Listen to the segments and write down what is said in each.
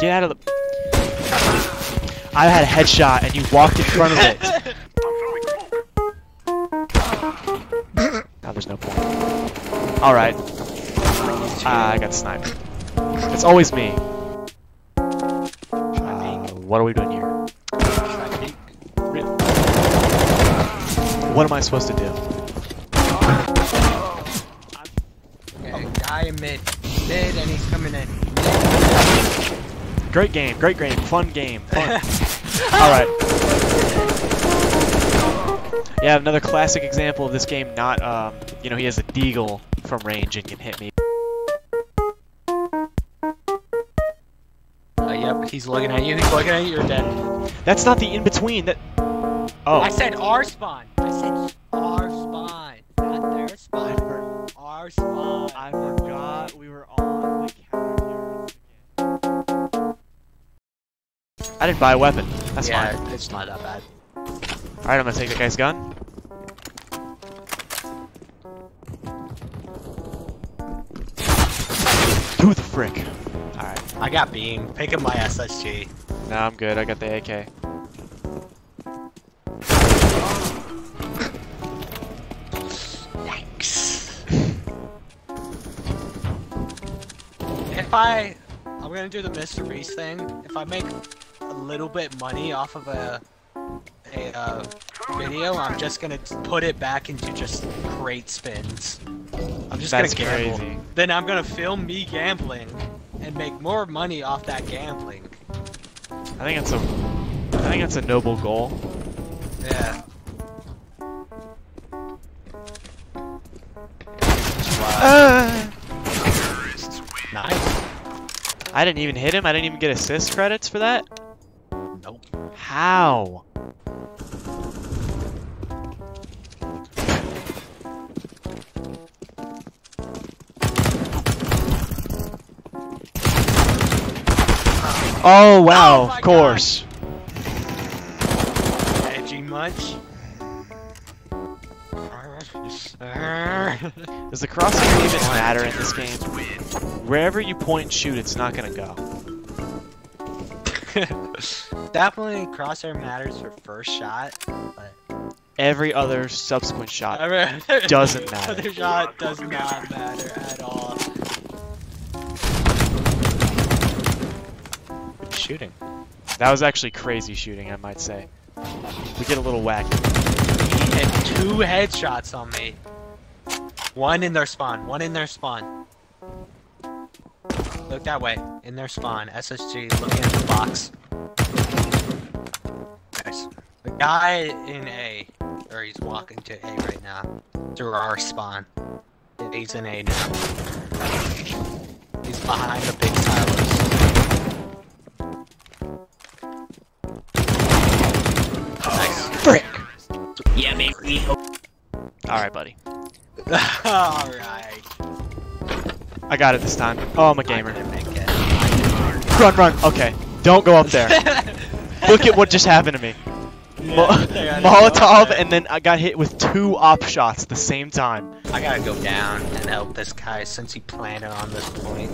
Get out of the. I had a headshot and you walked in front of it. Now there's no point. Alright. Ah, I got sniped. It's always me. Uh, what are we doing here? What am I supposed to do? Okay, guy in mid. Mid, and he's coming in. Great game, great game, fun game, fun. Alright. Yeah, another classic example of this game not, um, you know, he has a deagle from range and can hit me. Uh, yep, he's looking at you. He's looking at you. You're dead. That's not the in-between, that... Oh. I said our I didn't buy a weapon. That's yeah, fine. it's not that bad. Alright, I'm gonna take the guy's gun. Who the frick? Alright. I got beam. Pick up my SSG. No, I'm good. I got the AK. Thanks. if I, I'm gonna do the Mr. Beast thing. If I make a little bit money off of a a uh, video, I'm just gonna put it back into just crate spins. I'm just That's gonna gamble. crazy. Then I'm gonna film me gambling and make more money off that gambling. I think it's a I think it's a noble goal. Yeah. Uh, Nice. I didn't even hit him. I didn't even get assist credits for that. How? Oh wow, Oh of course. Edgy much? Does the crosshair even matter in this game? Wherever you point and shoot, it's not gonna go. Definitely crosshair matters for first shot, but Every other subsequent shot. Other- Doesn't matter. Other shot does not matter at all. Shooting. That was actually crazy shooting, I might say. We get a little whack. He hit two headshots on me. One in their spawn. One in their spawn. Look that way. In their spawn. SSG looking at the box. Nice. The guy in A, or he's walking to A right now, through our spawn. He's in A now. He's behind the big silos. Nice. Frick! Yeah, man. We Alright, buddy. Alright. I got it this time. Oh, I'm a I gamer. Run, run. Okay. Don't go up there. Look at what just happened to me. Yeah, I Molotov, and then I got hit with two op shots at the same time. I gotta go down and help this guy since he planted on this point.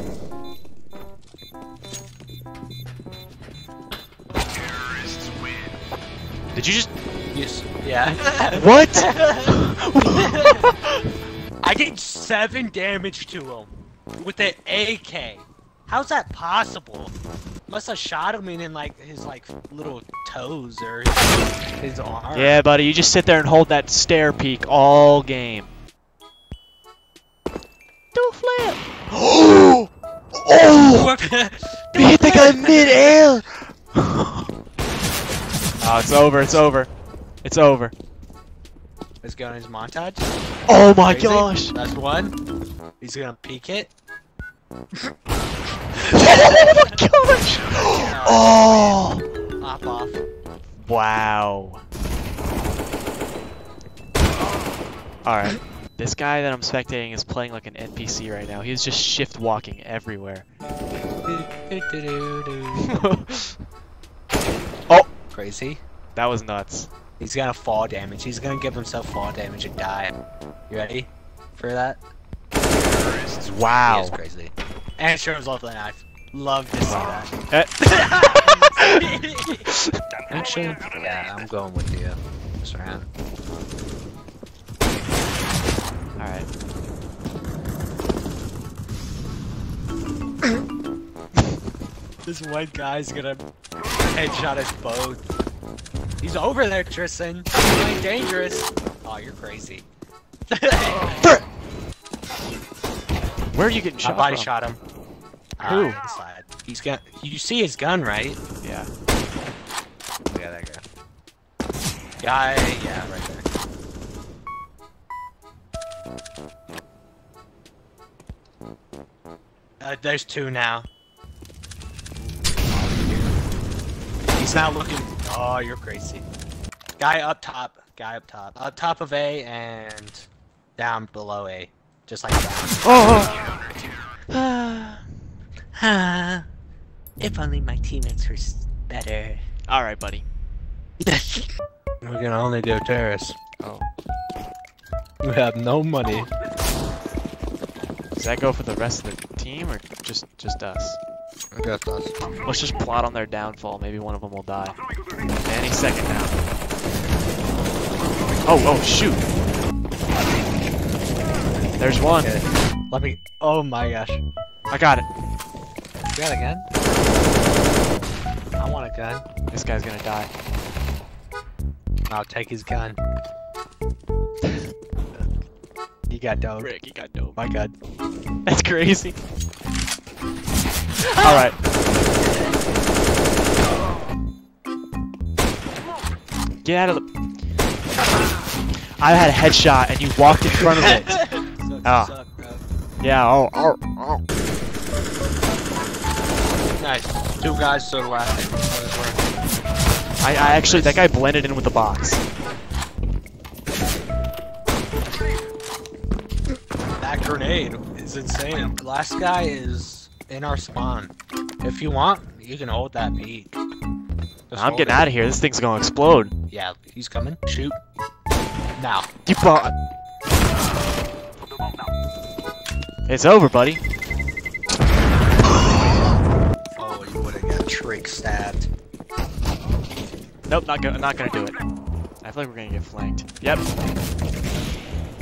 Did you just. Yes. Yeah. What? I did seven damage to him with the AK. How's that possible? Must have shot him in like his like little toes or his, his arm. yeah, buddy, you just sit there and hold that stare peak all game. Do a flip! oh! He hit the guy mid-air! oh, it's over, it's over. It's over. Let's go on his montage. Oh my Crazy. gosh! That's one. He's gonna peek it. oh my gosh! Oh! Hop off. Wow. Alright. This guy that I'm spectating is playing like an NPC right now. He's just shift walking everywhere. oh! Crazy. That was nuts. He's gonna fall damage. He's gonna give himself fall damage and die. You ready for that? He Wow. is crazy. And it shows off the knife. Love to see that. Eh. Actually, yeah, I'm going with you this round. Alright. This white guy's gonna headshot us both. He's over there, Tristan. You ain't dangerous. Oh, you're crazy. Where are you getting I shot body from? shot him. Who? Uh, inside. He's got. You see his gun, right? Yeah. Yeah, that guy. Guy, yeah, right there. Uh, there's two now. He's not looking. Oh, you're crazy. Guy up top. Guy up top. Up top of A and down below A. Just like that. Oh! Ah, if only my teammates were better. Alright, buddy. We can only do terrorists. Oh. We have no money. Does that go for the rest of the team or just just us? I guess us. Let's just plot on their downfall. Maybe one of them will die. Any second now. Oh, oh, shoot. There's one. Okay. Let me. Oh my gosh. I got it. Got a gun? I want a gun. This guy's gonna die. I'll take his gun. You got dope. Rick, he got dope. My god. That's crazy. Alright. Get out of the... I had a headshot and you walked in front of it. Ah. Yeah, oh, oh, Two guys to the left. I, I actually, that guy blended in with the box. That grenade is insane. Last guy is in our spawn. If you want, you can hold that. Just I'm getting it. out of here. This thing's gonna explode. Yeah, he's coming. Shoot. Now. You bought. It's over, buddy. Got stabbed. Nope, not gonna, not gonna do it. I feel like we're gonna get flanked. Yep.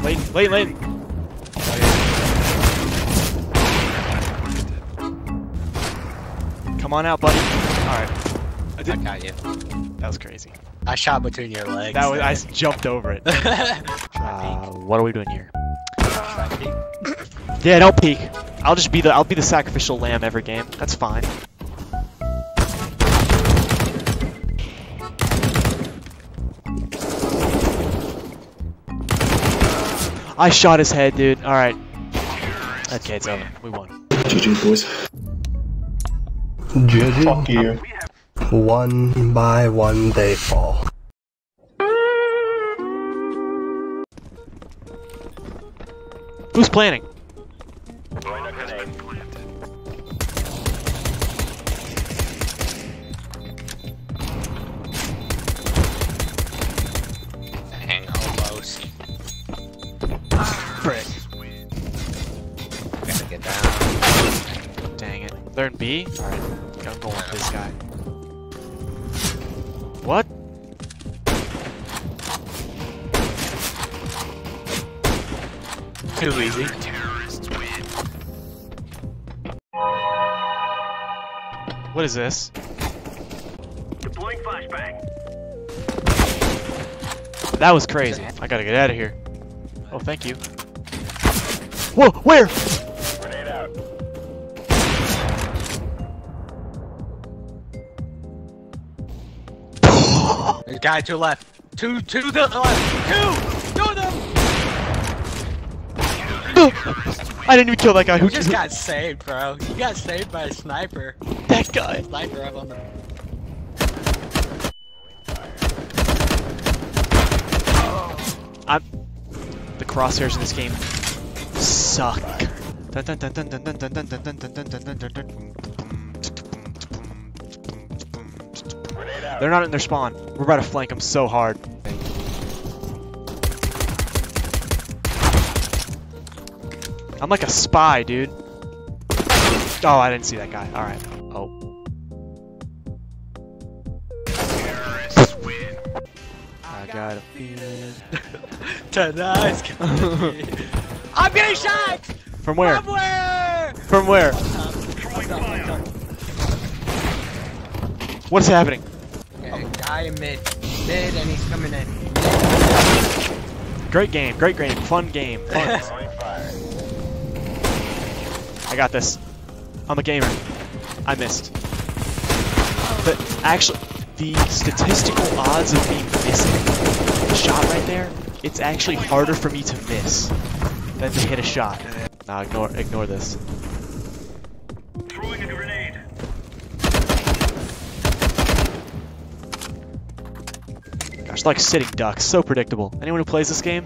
Late, late, late. Come on out, buddy. All right, I got you. that was crazy. I shot between your legs. That was I there. s- jumped over it. Uh, what are we doing here? Yeah, don't peek. I'll just be the I'll be the sacrificial lamb every game. That's fine. I shot his head, dude. All right. Okay, it's over. We won. GG, boys. GG. Fuck you. One by one they fall. Who's planning? They're in B? Alright. I'm going with this guy. What? Too easy. What is this? That was crazy. I gotta get out of here. Oh, thank you. Whoa, where? There's a guy to the left. Two, two to the left. Two! Two of them! I didn't even kill that guy. Who You just got saved, bro. You got saved by a sniper. that guy? Sniper up on the. I'm. The crosshairs in this game suck. They're not in their spawn. We're about to flank them so hard. I'm like a spy, dude. Oh, I didn't see that guy. All right. Oh. I got a feeling. Tonight's gonna be... I'm getting shot! From where? From where? From where? What's happening? Okay, am in mid. Mid, and he's coming in. Great game, great game, fun game, fun. I got this. I'm a gamer. I missed. But actually, the statistical odds of me missing a shot right there, it's actually harder for me to miss than to hit a shot. Now ignore ignore this. Gosh, like sitting ducks, so predictable. Anyone who plays this game,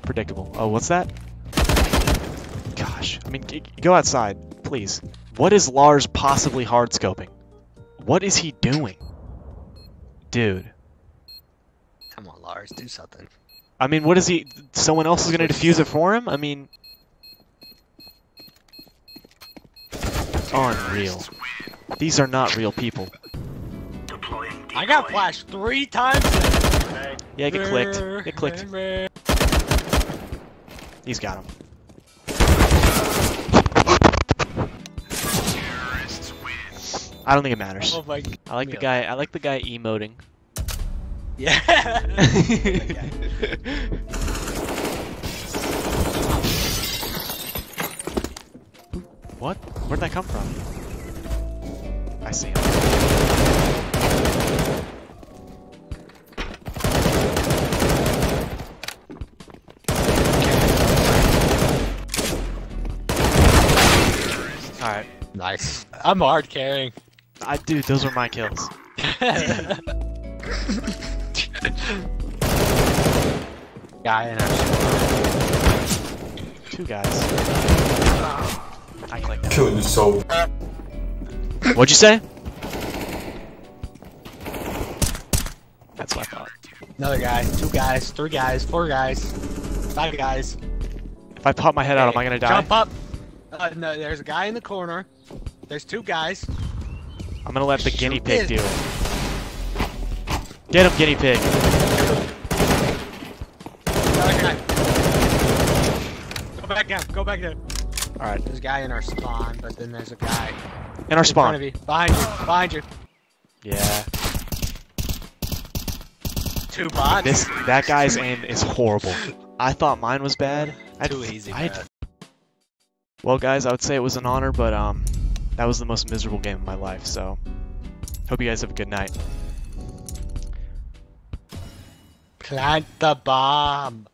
predictable. Oh, what's that? Gosh, I mean, g- go outside, please. What is Lars possibly hard scoping? What is he doing? Dude. Come on, Lars, do something. I mean, what is he? Someone else is gonna defuse it for him? I mean, unreal. These are not real people. Deploying I got flashed three times. Yeah, get clicked. Get clicked. He's got him. I don't think it matters. Oh my. I like the guy. I like the guy emoting. Yeah. what? Where'd that come from? I see him. Alright. nice. I'm hard carrying. I dude, those were my kills. Guy in our Two guys. I clicked him. Kill yourself. What'd you say? Another guy, two guys, three guys, four guys, five guys. If I pop my head out, am I gonna die? Jump up. Uh, no, there's a guy in the corner. There's two guys. I'm gonna let the guinea pig it. do it. Get him, guinea pig. Another guy. Go back down. Go back down. Alright. There's a guy in our spawn, but then there's a guy In our in front of spawn. you, behind you, behind you. Yeah. Two bots. This that guy's aim is horrible. I thought mine was bad. I'd- Too easy, I'd-. Well, guys, I would say it was an honor, but um, that was the most miserable game of my life. So, hope you guys have a good night. Plant the bomb.